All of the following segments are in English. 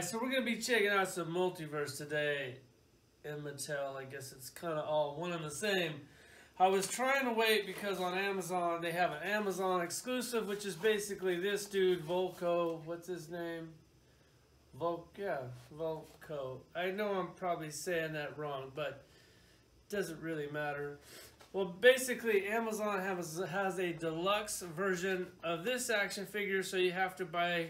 So we're gonna be checking out some multiverse today in Mattel. I guess it's kind of all one and the same. I was trying to wait because on Amazon they have an Amazon exclusive, which is basically this dude Volko. What's his name? Volk, yeah, Volko. I know I'm probably saying that wrong, but it doesn't really matter. Well, basically, Amazon has has a deluxe version of this action figure, so you have to buy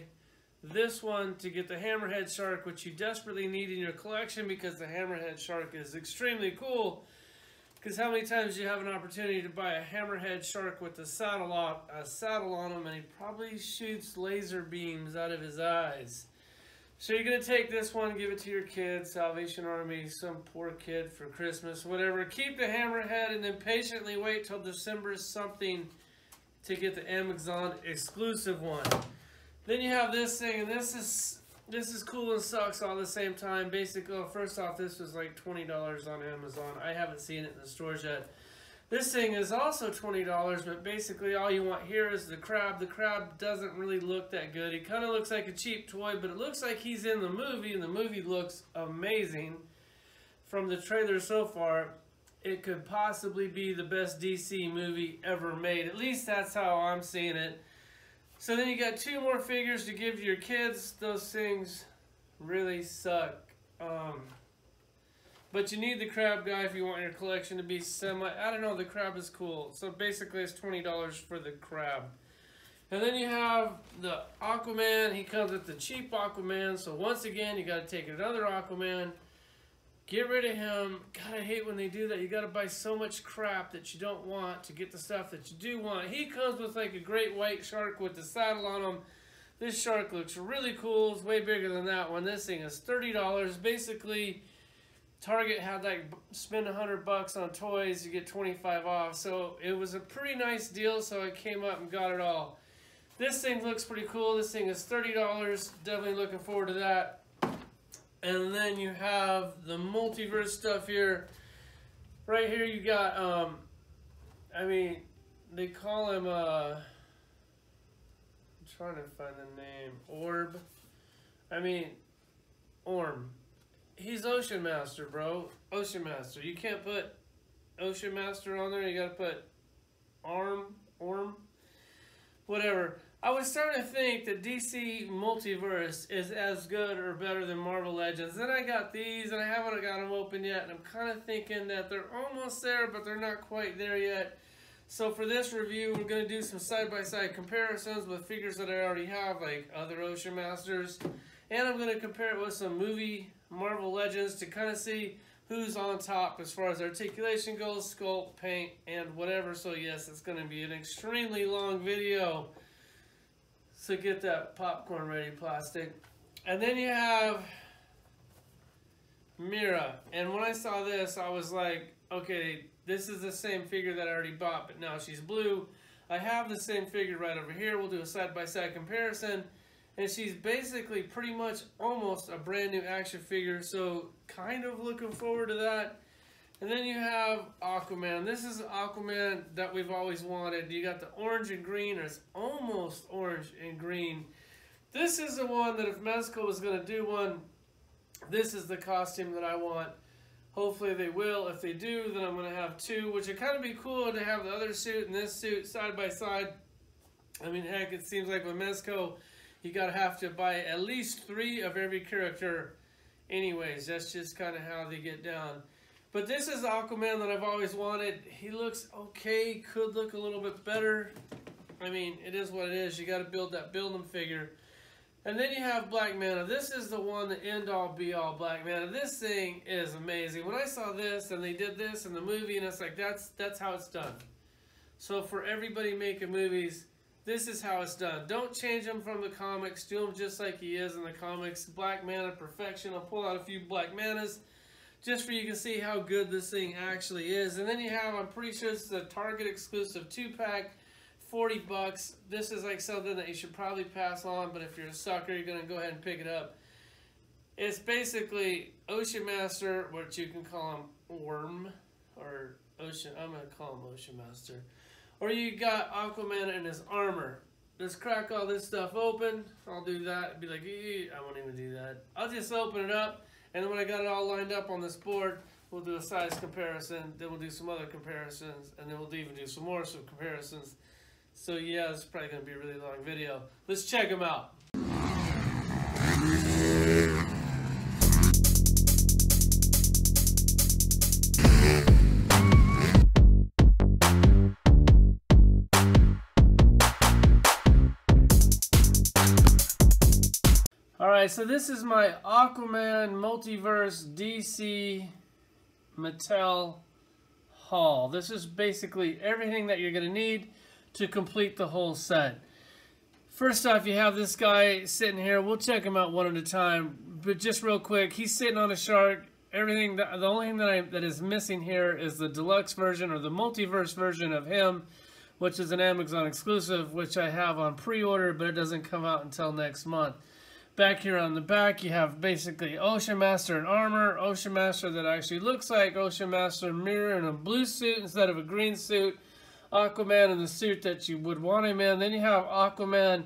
this one to get the hammerhead shark, which you desperately need in your collection because the hammerhead shark is extremely cool. Because how many times do you have an opportunity to buy a hammerhead shark with a saddle, on, a saddle on him and he probably shoots laser beams out of his eyes. So you're going to take this one, give it to your kid, Salvation Army, some poor kid for Christmas, whatever. Keep the hammerhead and then patiently wait till December something to get the Amazon exclusive one. Then you have this thing, and this is this is cool and sucks all the same time. Basically, well, oh, first off, this was like $20 on Amazon. I haven't seen it in the stores yet. This thing is also $20, but basically all you want here is the crab. The crab doesn't really look that good. He kind of looks like a cheap toy, but it looks like he's in the movie, and the movie looks amazing. From the trailer so far, it could possibly be the best DC movie ever made. At least that's how I'm seeing it. So then you got two more figures to give your kids. Those things really suck. Um, but you need the crab guy if you want your collection to be semi... I don't know, the crab is cool. So basically it's $20 for the crab. And then you have the Aquaman. He comes with the cheap Aquaman. So once again, you got to take another Aquaman. Get rid of him. God, I hate when they do that. You got to buy so much crap that you don't want to get the stuff that you do want. He comes with like a great white shark with the saddle on him. This shark looks really cool. It's way bigger than that one. This thing is $30. Basically, Target had like spend 100 bucks on toys, you get 25 off. So it was a pretty nice deal, so I came up and got it all. This thing looks pretty cool. This thing is $30. Definitely looking forward to that. And then you have the multiverse stuff here. Right here you got, um, I mean, they call him, uh, I'm trying to find the name, Orb. I mean, Orm he's Ocean Master, bro. Ocean Master. You can't put Ocean Master on there. You gotta put Arm, Orm, whatever. I was starting to think that DC Multiverse is as good or better than Marvel Legends. Then I got these, and I haven't got them open yet, and I'm kind of thinking that they're almost there, but they're not quite there yet. So for this review, we're going to do some side-by-side -side comparisons with figures that I already have, like other Ocean Masters. And I'm going to compare it with some movie Marvel Legends to kind of see who's on top as far as articulation goes, sculpt, paint, and whatever. So yes, it's going to be an extremely long video. So get that popcorn ready, plastic. And then you have Mera. And when I saw this, I was like, okay, this is the same figure that I already bought, but now she's blue. I have the same figure right over here. We'll do a side-by-side -side comparison and she's basically pretty much almost a brand new action figure so kind of looking forward to that and then you have Aquaman. This is Aquaman that we've always wanted. You got the orange and green or it's almost orange and green. This is the one that if Mezco was going to do one this is the costume that I want. Hopefully they will. If they do then I'm going to have two which would kind of be cool to have the other suit and this suit side by side. I mean heck it seems like with Mezco you gotta have to buy at least three of every character anyways. That's just kind of how they get down. But this is Aquaman that I've always wanted. He looks okay, could look a little bit better. I mean, it is what it is. You got to build that build figure. And then you have Black Manta. This is the one, the end-all, be-all Black Manta. This thing is amazing. When I saw this and they did this in the movie, and it's like, that's, that's how it's done. So for everybody making movies, this is how it's done. Don't change him from the comics. Do him just like he is in the comics. Black Manta perfection. I'll pull out a few Black Mantas just for you can see how good this thing actually is. And then you have, I'm pretty sure it's a Target exclusive two-pack, 40 bucks. This is like something that you should probably pass on, but if you're a sucker, you're to go ahead and pick it up. It's basically Ocean Master, which you can call him Worm, or Ocean, I'm to call him Ocean Master. Or you got Aquaman in his armor. let's crack all this stuff open. I'll do that. Be like, I won't even do that. I'll just open it up, and then when I got it all lined up on this board, we'll do a size comparison. Then we'll do some other comparisons, and then we'll even do some more some comparisons. So yeah, it's probably gonna be a really long video. Let's check them out. So this is my Aquaman Multiverse DC Mattel haul. This is basically everything that you're going to need to complete the whole set. First off, you have this guy sitting here. We'll check him out one at a time. But just real quick, he's sitting on a shark. Everything, the only thing that, I, that is missing here is the deluxe version or the multiverse version of him, which is an Amazon exclusive, which I have on pre-order, but it doesn't come out until next month. Back here on the back, you have basically Ocean Master in armor, Ocean Master that actually looks like Ocean Master Mera in a blue suit instead of a green suit, Aquaman in the suit that you would want him in. Then you have Aquaman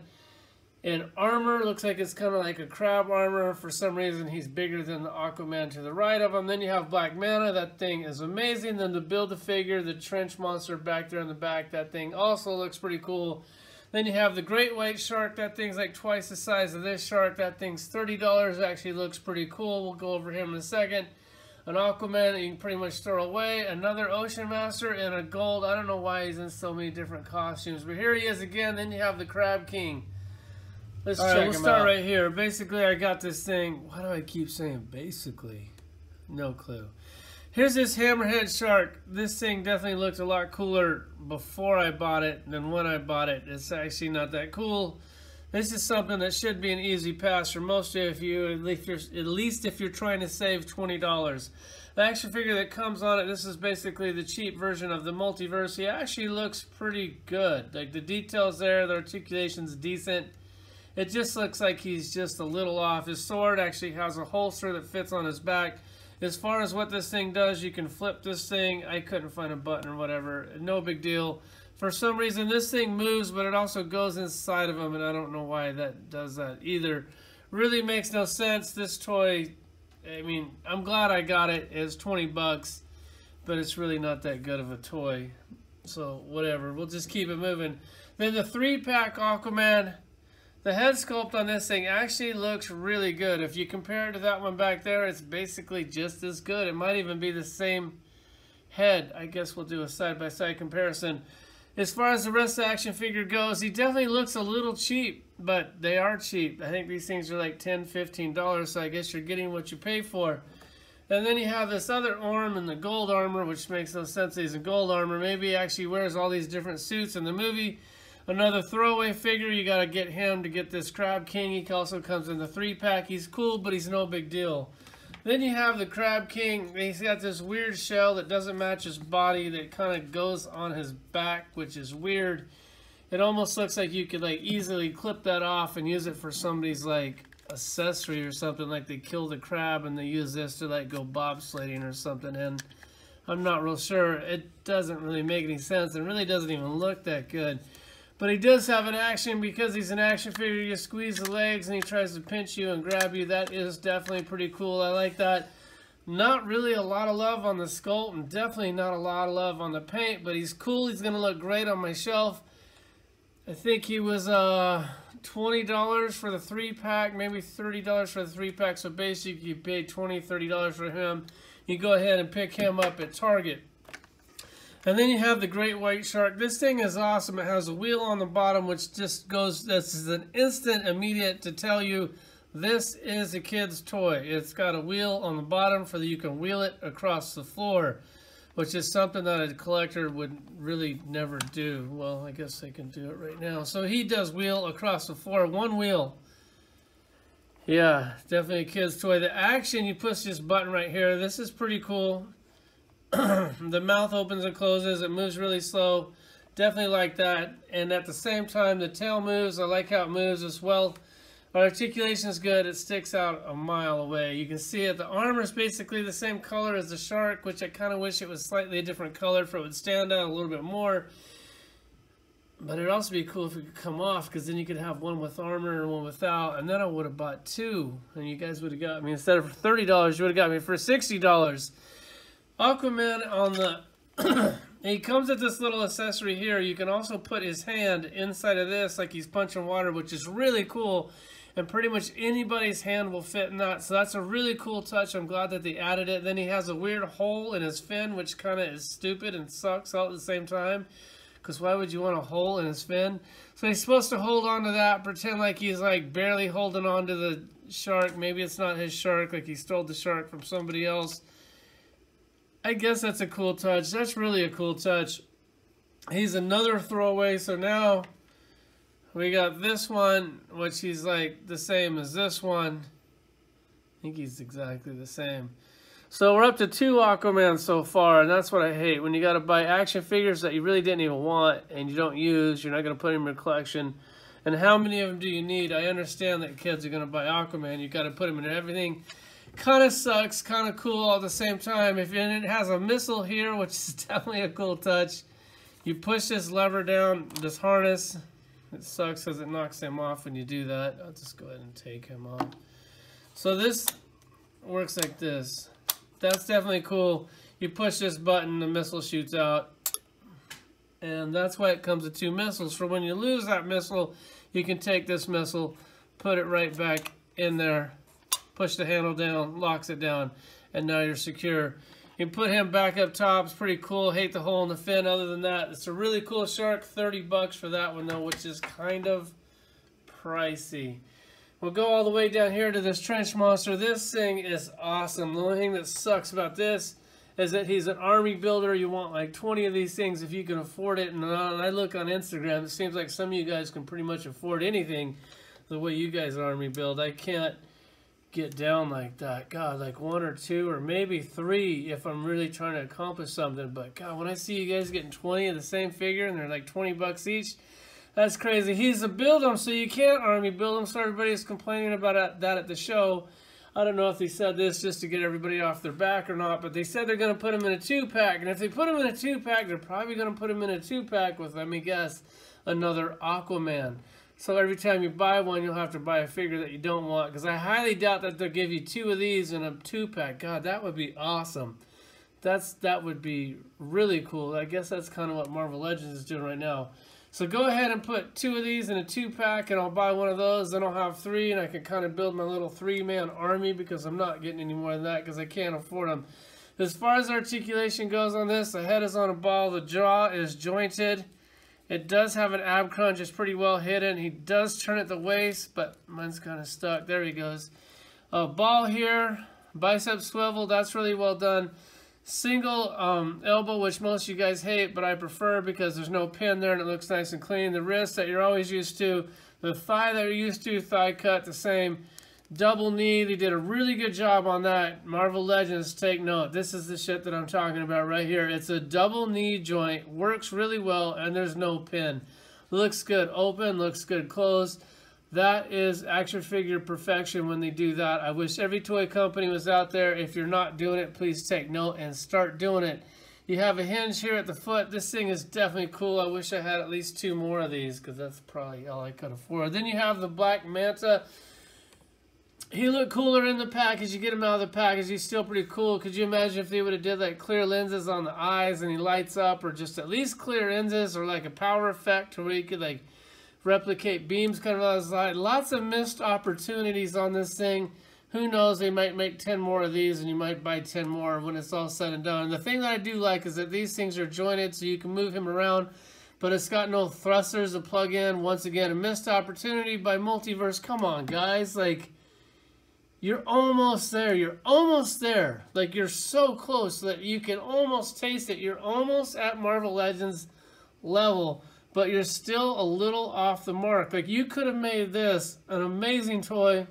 in armor, looks like it's kind of like a crab armor. For some reason, he's bigger than the Aquaman to the right of him. Then you have Black Manta, that thing is amazing. Then to build a figure, the trench monster back there in the back, that thing also looks pretty cool. Then you have the great white shark. That thing's like twice the size of this shark. That thing's $30. Actually looks pretty cool. We'll go over him in a second. An Aquaman that you can pretty much throw away. Another Ocean Master and a gold. I don't know why he's in so many different costumes. But here he is again. Then you have the Crab King. Let's All check right, we'll start out. right here. Basically, I got this thing. Why do I keep saying basically? No clue. Here's this hammerhead shark. This thing definitely looked a lot cooler before I bought it than when I bought it. It's actually not that cool. This is something that should be an easy pass for most of you, at least, at least if you're trying to save $20. The action figure that comes on it, this is basically the cheap version of the Multiverse. He actually looks pretty good. Like the details there, the articulation's decent. It just looks like he's just a little off. His sword actually has a holster that fits on his back. As far as what this thing does, you can flip this thing. I couldn't find a button or whatever. No big deal. For some reason, this thing moves, but it also goes inside of them, and I don't know why that does that either. Really makes no sense. This toy, I mean, I'm glad I got it. It's 20 bucks, but it's really not that good of a toy. So, whatever. We'll just keep it moving. Then the three-pack Aquaman the head sculpt on this thing actually looks really good. If you compare it to that one back there, it's basically just as good. It might even be the same head. I guess we'll do a side-by-side -side comparison. As far as the rest of the action figure goes, he definitely looks a little cheap, but they are cheap. I think these things are like $10, $15, so I guess you're getting what you pay for. And then you have this other Orm in the gold armor, which makes no sense he's in gold armor. Maybe he actually wears all these different suits in the movie. Another throwaway figure, you got to get him to get this Crab King. He also comes in the three pack. He's cool, but he's no big deal. Then you have the Crab King. He's got this weird shell that doesn't match his body that kind of goes on his back, which is weird. It almost looks like you could like easily clip that off and use it for somebody's like accessory or something. Like they kill the crab and they use this to like go bobsledding or something. And I'm not real sure. It doesn't really make any sense. It really doesn't even look that good. But he does have an action because he's an action figure. You squeeze the legs and he tries to pinch you and grab you. That is definitely pretty cool. I like that. Not really a lot of love on the sculpt and definitely not a lot of love on the paint. But he's cool. He's going to look great on my shelf. I think he was uh, $20 for the three pack, maybe $30 for the three pack. So basically you pay $20, $30 for him. You go ahead and pick him up at Target. And then you have the great white shark. This thing is awesome. It has a wheel on the bottom which just goes, this is an instant immediate to tell you this is a kid's toy. It's got a wheel on the bottom for that you can wheel it across the floor, which is something that a collector would really never do. Well, I guess they can do it right now. So he does wheel across the floor, one wheel. Yeah, definitely a kid's toy. The action, you push this button right here. This is pretty cool. the mouth opens and closes. It moves really slow. Definitely like that. And at the same time, the tail moves. I like how it moves as well. Our articulation is good. It sticks out a mile away. You can see it. The armor is basically the same color as the shark, which I kind of wish it was slightly a different color for it would stand out a little bit more. But it'd also be cool if it could come off, because then you could have one with armor and one without, and then I would have bought two, and you guys would have got me instead of for thirty dollars, you would have got me for sixty dollars. Aquaman on the he comes with this little accessory here. You can also put his hand inside of this like he's punching water, which is really cool. And pretty much anybody's hand will fit in that. So that's a really cool touch. I'm glad that they added it. Then he has a weird hole in his fin, which kind of is stupid and sucks all at the same time. Because why would you want a hole in his fin? So he's supposed to hold on to that, pretend like he's like barely holding on to the shark. Maybe it's not his shark, like he stole the shark from somebody else. I guess that's a cool touch. That's really a cool touch. He's another throwaway, so now we got this one, which he's like the same as this one. I think he's exactly the same. So we're up to two Aquaman so far, and that's what I hate. When you got to buy action figures that you really didn't even want and you don't use, you're not going to put them in your collection. And how many of them do you need? I understand that kids are going to buy Aquaman. you got to put them in everything. Kind of sucks, kind of cool all at the same time. If And it has a missile here, which is definitely a cool touch. You push this lever down, this harness. It sucks because it knocks him off when you do that. I'll just go ahead and take him off. So this works like this. That's definitely cool. You push this button, the missile shoots out. And that's why it comes with two missiles. For when you lose that missile, you can take this missile, put it right back in there, push the handle down, locks it down, and now you're secure. You can put him back up top. It's pretty cool. Hate the hole in the fin. Other than that, it's a really cool shark. 30 bucks for that one, though, which is kind of pricey. We'll go all the way down here to this trench monster. This thing is awesome. The only thing that sucks about this is that he's an army builder. You want like 20 of these things if you can afford it. And uh, I look on Instagram, it seems like some of you guys can pretty much afford anything the way you guys army build. I can't get down like that. God, like one or two or maybe three if I'm really trying to accomplish something. But God, when I see you guys getting 20 of the same figure and they're like 20 bucks each, that's crazy. He's a build them, so you can't army build them. So everybody's complaining about that at the show. I don't know if they said this just to get everybody off their back or not, but they said they're going to put them in a two-pack. And if they put them in a two-pack, they're probably going to put them in a two-pack with, let me guess, another Aquaman. So every time you buy one, you'll have to buy a figure that you don't want. Because I highly doubt that they'll give you two of these in a two-pack. God, that would be awesome. That's That would be really cool. I guess that's kind of what Marvel Legends is doing right now. So go ahead and put two of these in a two-pack, and I'll buy one of those. Then I'll have three, and I can kind of build my little three-man army because I'm not getting any more than that because I can't afford them. As far as articulation goes on this, the head is on a ball. The jaw is jointed. It does have an ab crunch. It's pretty well hidden. He does turn at the waist, but mine's kind of stuck. There he goes. A ball here. Bicep swivel. That's really well done. Single um, elbow, which most you guys hate, but I prefer because there's no pin there and it looks nice and clean. The wrist that you're always used to. The thigh that you're used to. Thigh cut the same. Double knee, they did a really good job on that. Marvel Legends, take note. This is the shit that I'm talking about right here. It's a double knee joint, works really well, and there's no pin. Looks good open, looks good closed. That is action figure perfection when they do that. I wish every toy company was out there. If you're not doing it, please take note and start doing it. You have a hinge here at the foot. This thing is definitely cool. I wish I had at least two more of these because that's probably all I could afford. Then you have the Black Manta. He looked cooler in the package. You get him out of the package, he's still pretty cool. Could you imagine if they would have did like clear lenses on the eyes and he lights up, or just at least clear lenses, or like a power effect where he could like replicate beams kind of on the side. Lots of missed opportunities on this thing. Who knows, they might make 10 more of these and you might buy 10 more when it's all said and done. And the thing that I do like is that these things are jointed so you can move him around, but it's got no thrusters to plug in. Once again, a missed opportunity by Multiverse. Come on, guys. Like, you're almost there. You're almost there. Like you're so close that you can almost taste it. You're almost at Marvel Legends level, but you're still a little off the mark. Like you could have made this an amazing toy,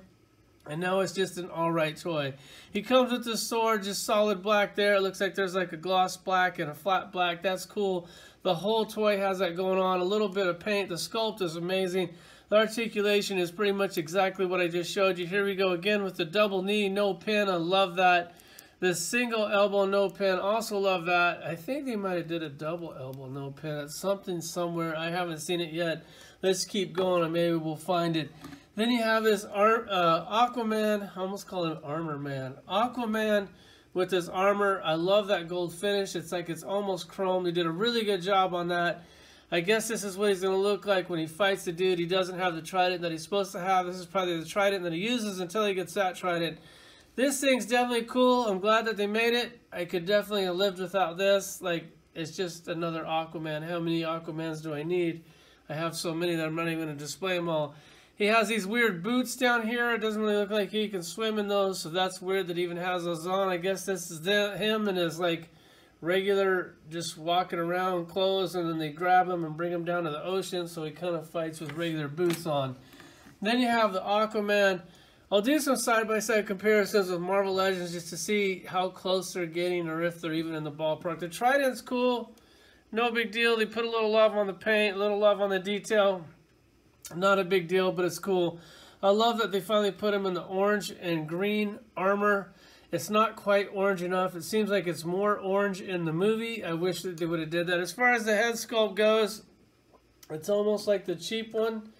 and now it's just an alright toy. He comes with the sword, just solid black there. It looks like there's like a gloss black and a flat black. That's cool. The whole toy has that going on. A little bit of paint. The sculpt is amazing. The articulation is pretty much exactly what I just showed you. Here we go again with the double knee, no pin. I love that. This single elbow no pin, also love that. I think they might have did a double elbow no pin. It's something somewhere. I haven't seen it yet. Let's keep going and maybe we'll find it. Then you have this uh, Aquaman, I almost call him Armor Man. Aquaman with this armor. I love that gold finish. It's like it's almost chrome. They did a really good job on that. I guess this is what he's going to look like when he fights the dude. He doesn't have the trident that he's supposed to have. This is probably the trident that he uses until he gets that trident. This thing's definitely cool. I'm glad that they made it. I could definitely have lived without this. Like, it's just another Aquaman. How many Aquamans do I need? I have so many that I'm not even going to display them all. He has these weird boots down here. It doesn't really look like he can swim in those, so that's weird that he even has those on. I guess this is the, him and his, like, regular just walking around clothes, and then they grab him and bring him down to the ocean, so he kind of fights with regular boots on. Then you have the Aquaman I'll do some side-by-side -side comparisons with Marvel Legends just to see how close they're getting or if they're even in the ballpark. The Trident's cool. No big deal. They put a little love on the paint, a little love on the detail. Not a big deal, but it's cool. I love that they finally put him in the orange and green armor. It's not quite orange enough. It seems like it's more orange in the movie. I wish that they would have did that. As far as the head sculpt goes, it's almost like the cheap one.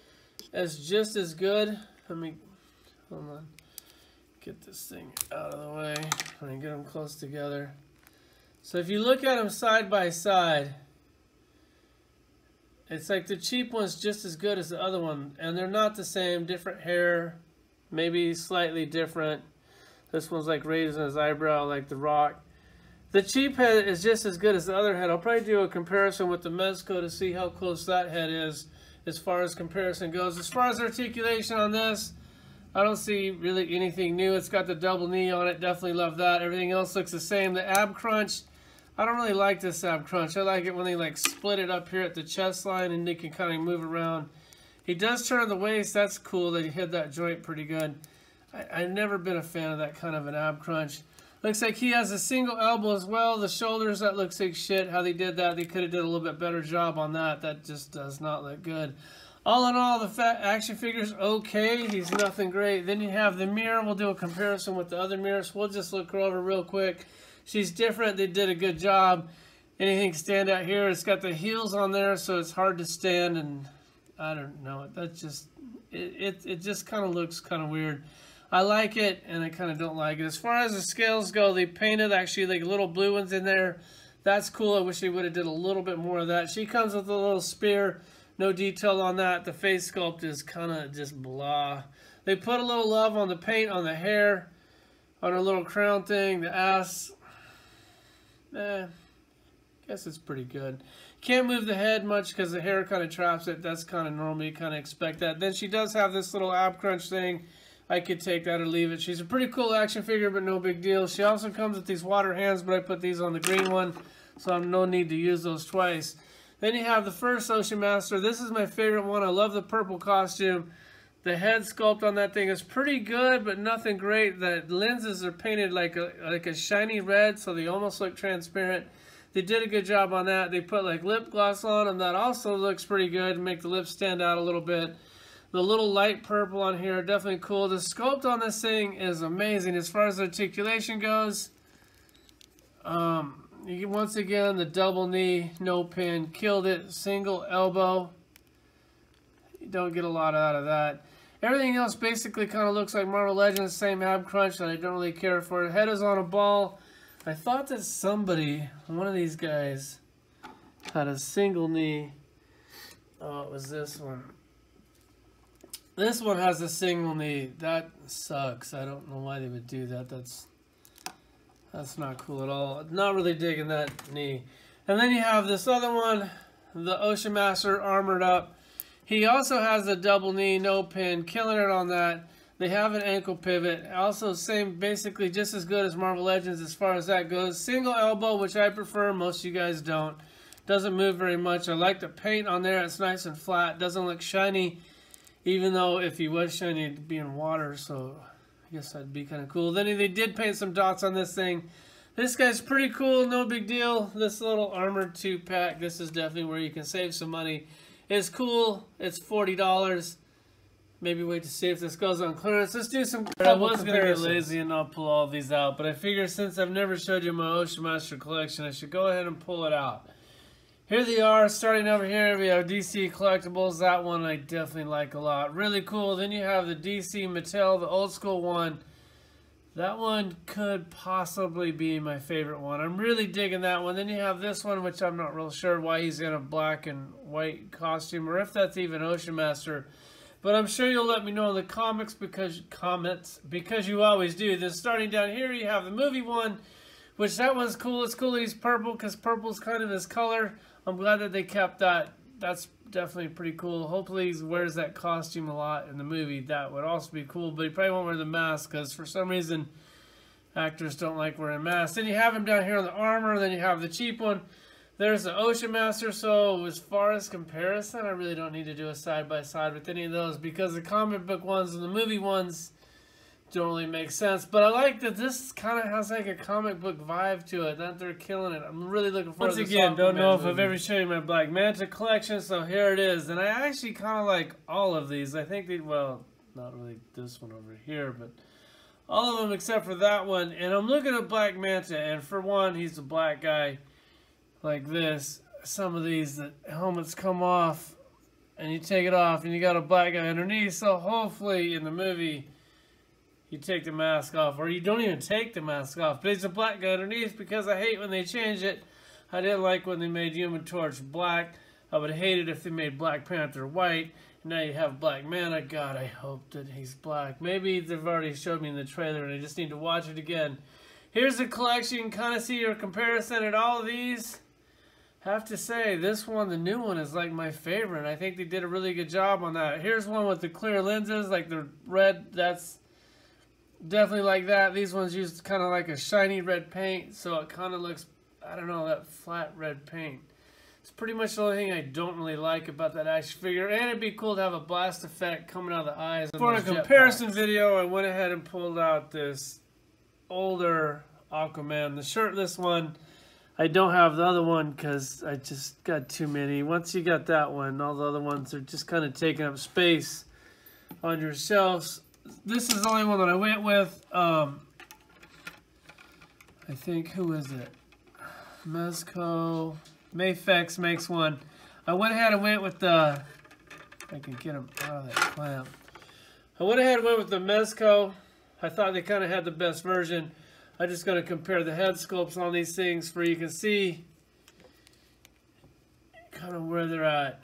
It's just as good. Let me Hold on. Get this thing out of the way and get them close together. So if you look at them side by side, it's like the cheap one's just as good as the other one. And they're not the same. Different hair, maybe slightly different. This one's like raising his eyebrow like the rock. The cheap head is just as good as the other head. I'll probably do a comparison with the Mezco to see how close that head is as far as comparison goes. As far as articulation on this, I don't see really anything new. It's got the double knee on it. Definitely love that. Everything else looks the same. The ab crunch, I don't really like this ab crunch. I like it when they like split it up here at the chest line and they can kind of move around. He does turn the waist. That's cool that he hit that joint pretty good. I, have never been a fan of that kind of an ab crunch. Looks like he has a single elbow as well. The shoulders, that looks like shit. How they did that, they could have did a little bit better job on that. That just does not look good. All in all, the action figure's okay. He's nothing great. Then you have the Mera. We'll do a comparison with the other Meras. We'll just look her over real quick. She's different. They did a good job. Anything stand out here? It's got the heels on there, so it's hard to stand. And I don't know. That just it it, it just kind of looks kind of weird. I like it, and I kind of don't like it. As far as the scales go, they painted actually like little blue ones in there. That's cool. I wish they would have did a little bit more of that. She comes with a little spear. No detail on that. The face sculpt is kind of just blah. They put a little love on the paint on the hair, on her little crown thing, the ass. Eh, guess it's pretty good. Can't move the head much because the hair kind of traps it. That's kind of normal. You kind of expect that. Then she does have this little ab crunch thing. I could take that or leave it. She's a pretty cool action figure, but no big deal. She also comes with these water hands, but I put these on the green one, so I'm no need to use those twice. Then you have the first Ocean Master. This is my favorite one. I love the purple costume. The head sculpt on that thing is pretty good, but nothing great. The lenses are painted like a, like a shiny red, so they almost look transparent. They did a good job on that. They put like lip gloss on them. That also looks pretty good. Make the lips stand out a little bit. The little light purple on here, definitely cool. The sculpt on this thing is amazing. As far as articulation goes, um, once again, the double knee, no pin, killed it, single elbow. You don't get a lot out of that. Everything else basically kind of looks like Marvel Legends, same ab crunch that I don't really care for. Head is on a ball. I thought that somebody, one of these guys, had a single knee. Oh, it was this one. This one has a single knee. That sucks. I don't know why they would do that. That's that's not cool at all. Not really digging that knee. And then you have this other one, the Ocean Master armored up. He also has a double knee, no pin, killing it on that. They have an ankle pivot. Also, same, basically just as good as Marvel Legends as far as that goes. Single elbow, which I prefer. Most of you guys don't. Doesn't move very much. I like the paint on there. It's nice and flat. Doesn't look shiny, even though if he was shiny, it'd be in water. So I guess that'd be kind of cool. Then they did paint some dots on this thing. This guy's pretty cool, no big deal. This little armored two-pack, this is definitely where you can save some money. It's cool. It's $40. maybe wait to see if this goes on clearance. Let's do some. I was gonna get lazy and not pull all these out, but I figure since I've never showed you my Ocean Master collection, I should go ahead and pull it out. Here they are, starting over here, we have DC Collectibles. That one I definitely like a lot. Really cool. Then you have the DC Mattel, the old school one. That one could possibly be my favorite one. I'm really digging that one. Then you have this one, which I'm not real sure why he's in a black and white costume, or if that's even Ocean Master. But I'm sure you'll let me know in the comics because comments because you always do. Then starting down here, you have the movie one, which that one's cool. It's cool that he's purple because purple's kind of his color. I'm glad that they kept that. That's definitely pretty cool. Hopefully he wears that costume a lot in the movie. That would also be cool, but he probably won't wear the mask because for some reason actors don't like wearing masks. Then you have him down here on the armor. Then you have the cheap one. There's the Ocean Master. So as far as comparison, I really don't need to do a side-by-side -side with any of those because the comic book ones and the movie ones don't really make sense. But I like that this kind of has like a comic book vibe to it. That they're killing it. I'm really looking forward. To this. Once again, don't know if I've ever shown you my Black Manta collection, so here it is. And I actually kind of like all of these. I think they well, not really this one over here, but all of them except for that one. And I'm looking at Black Manta, and for one, he's a black guy like this. Some of these the helmets come off, and you take it off, and you got a black guy underneath. So hopefully, in the movie you take the mask off, or you don't even take the mask off. But it's a black guy underneath because I hate when they change it. I didn't like when they made Human Torch black. I would hate it if they made Black Panther white. Now you have Black Manta. God, I hope that he's black. Maybe they've already showed me in the trailer and I just need to watch it again. Here's the collection. You can kind of see your comparison at all of these. Have to say, this one, the new one, is like my favorite. I think they did a really good job on that. Here's one with the clear lenses, like the red. That's definitely like that. These ones use kind of like a shiny red paint, so it kind of looks, I don't know, that flat red paint. It's pretty much the only thing I don't really like about that action figure, and it'd be cool to have a blast effect coming out of the eyes. For a comparison video, I went ahead and pulled out this older Aquaman, the shirtless one. I don't have the other one because I just got too many. Once you got that one, all the other ones are just kind of taking up space on your shelves this is the only one that I went with. Um, I think, who is it? Mezco. Mafex makes one. I went ahead and went with the, I can get them out of that clamp. I went ahead and went with the Mezco. I thought they kind of had the best version. I'm just going to compare the head sculpts on these things for you can see kind of where they're at.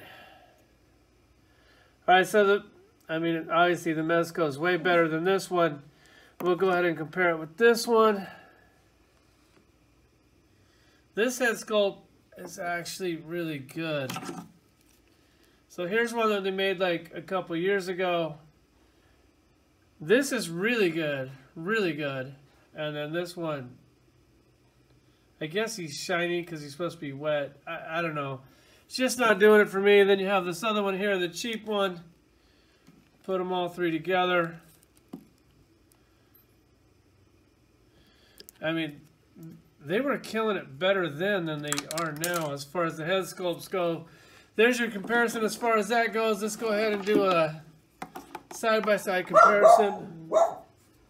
All right, so the I mean, obviously the Mezco is way better than this one. We'll go ahead and compare it with this one. This head sculpt is actually really good. So here's one that they made like a couple years ago. This is really good, really good. And then this one, I guess he's shiny because he's supposed to be wet. I, I don't know. It's just not doing it for me. And then you have this other one here, the cheap one. Put them all three together. I mean, they were killing it better then than they are now as far as the head sculpts go. There's your comparison as far as that goes. Let's go ahead and do a side-by-side -side comparison.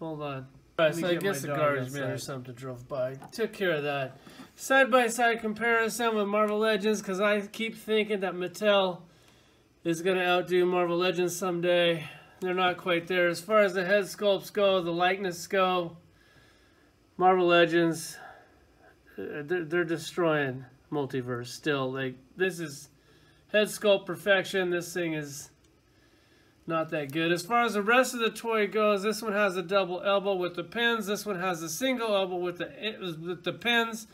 Hold on. Right, so I guess the garbage man or something drove by. Took care of that. Side-by-side -side comparison with Marvel Legends because I keep thinking that Mattel is going to outdo Marvel Legends someday. They're not quite there. As far as the head sculpts go, the likeness go, Marvel Legends, uh, they're, they're destroying multiverse still. Like, this is head sculpt perfection. This thing is not that good. As far as the rest of the toy goes, this one has a double elbow with the pins. This one has a single elbow with the with the pins.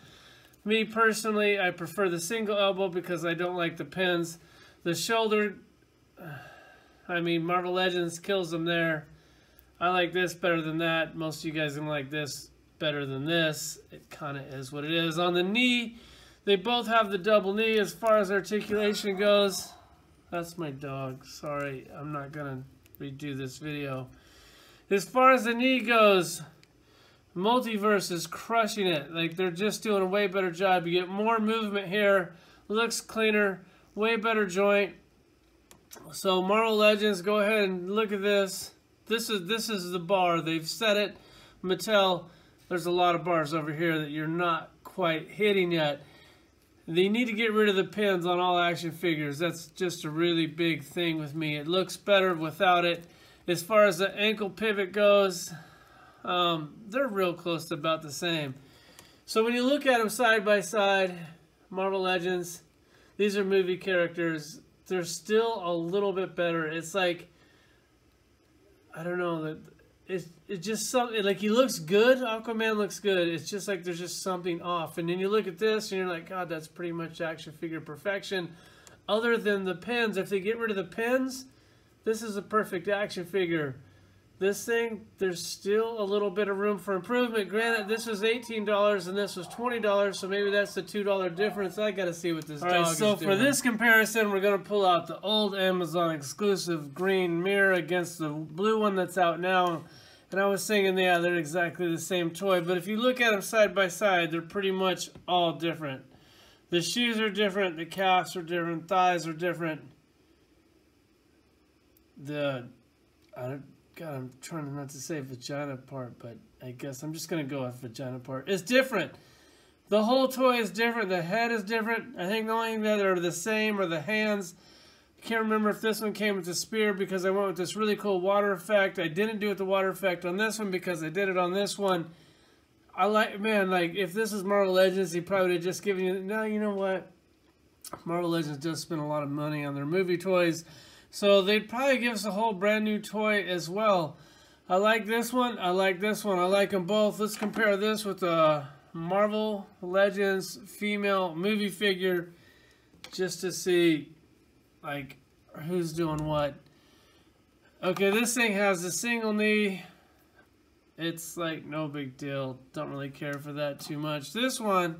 Me personally, I prefer the single elbow because I don't like the pins. The shoulder, I mean, Marvel Legends kills them there. I like this better than that. Most of you guys like this better than this. It kind of is what it is. On the knee, they both have the double knee as far as articulation goes. That's my dog. Sorry, I'm not going to redo this video. As far as the knee goes, Multiverse is crushing it. Like, they're just doing a way better job. You get more movement here. Looks cleaner way better joint. So Marvel Legends, go ahead and look at this. This is this is the bar. They've set it. Mattel, there's a lot of bars over here that you're not quite hitting yet. They need to get rid of the pins on all action figures. That's just a really big thing with me. It looks better without it. As far as the ankle pivot goes, um, they're real close to about the same. So when you look at them side by side, Marvel Legends, these are movie characters. They're still a little bit better. It's like, I don't know, that it's, it's just something, like he looks good, Aquaman looks good. It's just like there's just something off. And then you look at this and you're like, God, that's pretty much action figure perfection. Other than the pins, if they get rid of the pins, this is a perfect action figure. This thing, there's still a little bit of room for improvement. Granted, this was $18 and this was $20, so maybe that's the $2 difference. I gotta see what this All dog right, so for this comparison, we're gonna pull out the old Amazon exclusive green Mera against the blue one that's out now. And I was saying, yeah, they're exactly the same toy. But if you look at them side by side, they're pretty much all different. The shoes are different, the calves are different, thighs are different. The, I don't, God, I'm trying not to say vagina part, but I guess I'm just going to go with vagina part. It's different. The whole toy is different. The head is different. I think the only thing that are the same are the hands. I can't remember if this one came with the spear because I went with this really cool water effect. I didn't do it the water effect on this one because I did it on this one. I like, man, like, if this is Marvel Legends, he probably would have just given you, no, you know what? Marvel Legends does spend a lot of money on their movie toys. So they'd probably give us a whole brand new toy as well. I like this one. I like this one. I like them both. Let's compare this with the Marvel Legends female movie figure just to see like who's doing what. Okay, this thing has a single knee. It's like no big deal. Don't really care for that too much. This one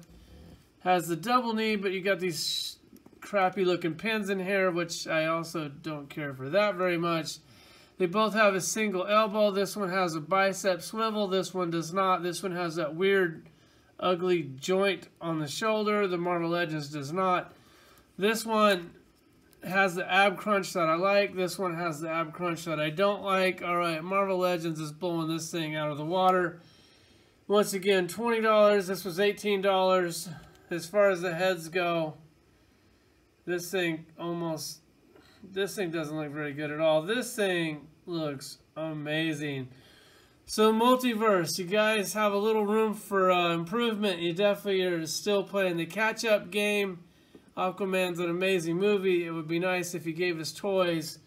has the double knee, but you got these crappy looking pins in here, which I also don't care for that very much. They both have a single elbow. This one has a bicep swivel. This one does not. This one has that weird, ugly joint on the shoulder. The Marvel Legends does not. This one has the ab crunch that I like. This one has the ab crunch that I don't like. All right, Marvel Legends is blowing this thing out of the water. Once again, $20. This was $18. As far as the heads go, this thing almost, this thing doesn't look very good at all. This thing looks amazing. So multiverse, you guys have a little room for uh, improvement. You definitely are still playing the catch-up game. Aquaman's an amazing movie. It would be nice if you gave us toys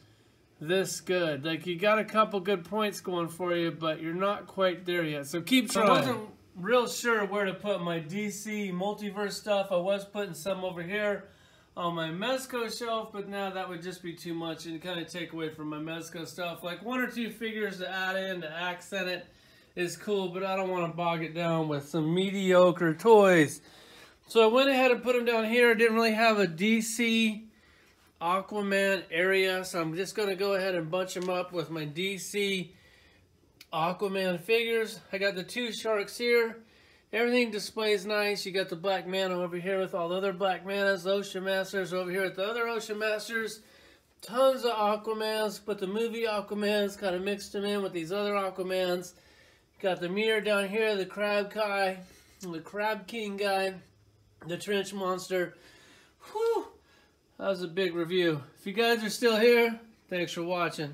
this good. Like you got a couple good points going for you, but you're not quite there yet. So keep trying. I wasn't real sure where to put my DC multiverse stuff. I was putting some over here on my Mezco shelf, but now that would just be too much and kind of take away from my Mezco stuff. Like one or two figures to add in to accent it is cool, but I don't want to bog it down with some mediocre toys. So I went ahead and put them down here. I didn't really have a DC Aquaman area, so I'm just going to go ahead and bunch them up with my DC Aquaman figures. I got the two sharks here. Everything displays nice. You got the Black Manta over here with all the other Black Mantas. Ocean Masters over here with the other Ocean Masters. Tons of Aquamans, but the movie Aquamans kind of mixed them in with these other Aquamans. Got the Mera down here, the Crab guy, the Crab King guy, the Trench Monster. Whew! That was a big review. If you guys are still here, thanks for watching.